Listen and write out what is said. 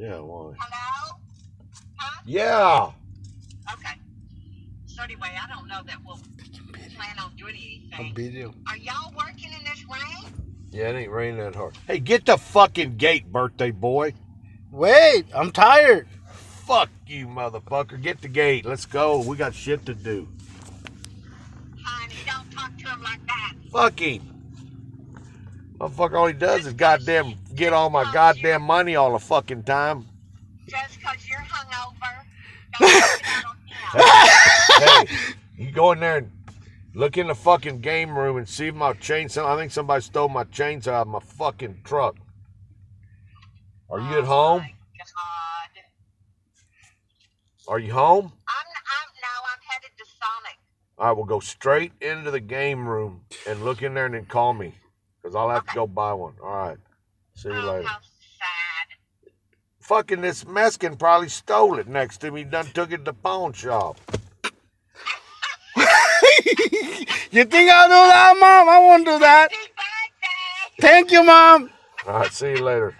Yeah, why? Hello? Huh? Yeah. Okay. So anyway, I don't know that we'll plan on doing anything. video. Are y'all working in this rain? Yeah, it ain't raining that hard. Hey, get the fucking gate, birthday boy. Wait, I'm tired. Fuck you, motherfucker. Get the gate. Let's go. We got shit to do. Honey, don't talk to him like that. Fuck him. Motherfucker, all he does is goddamn get all my goddamn money all the fucking time. Just because you're hungover, don't take it out on him. hey, you go in there and look in the fucking game room and see if my chainsaw. I think somebody stole my chainsaw out of my fucking truck. Are you at oh home? Oh, my God. Are you home? I'm, I'm, no, I'm headed to Sonic. Right, we'll go straight into the game room and look in there and then call me. Because I'll have to go buy one. All right. See you Oh, later. Fucking this Mexican probably stole it next to me. Done took it to the pawn shop. You think I'll do that, Mom? I won't do that. Happy birthday! Thank you, Mom. All right, see you later.